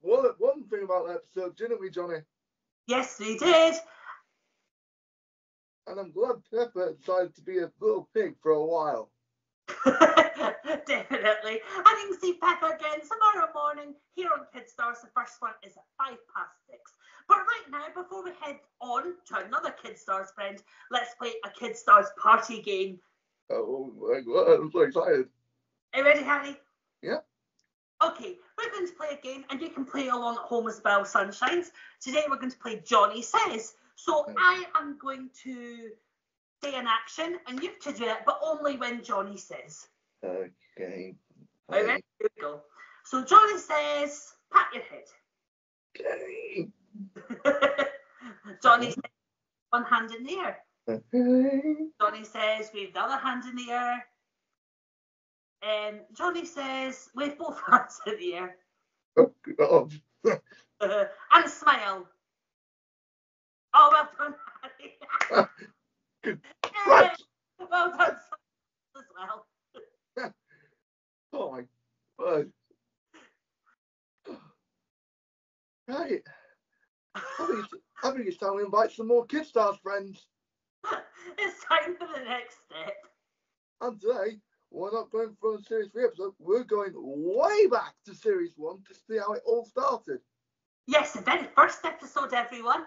One, one thing about that episode, didn't we, Johnny? Yes, we did. And I'm glad Peppa decided to be a little pig for a while. Definitely. And you can see Peppa again tomorrow morning here on Kid Stars. The first one is at five past six. But right now, before we head on to another Kid Stars friend, let's play a Kid Stars party game. Oh my god, I'm so excited. Are you ready, Harry? Yeah. Okay, we're going to play a game and you can play along at home as well, Sunshines. Today we're going to play Johnny Says. So Okay. I am going to say an action and you have to do it, but only when Johnny says. Okay. Are you? Here we go. So Johnny says, pat your Okay. head. Johnny says, one hand in the air. Okay. Johnny says, wave the other hand in the air. Um, Johnny says, wave both hands in the air. Oh, God. and smile. Oh, well done, Harry. Good. Well done, as well. Oh my god. Right. I think, I think it's time we invite some more Kid Stars friends. it's time for the next step. And today, we're not going a series three episode. We're going way back to series one to see how it all started. Yes, the very first episode, everyone.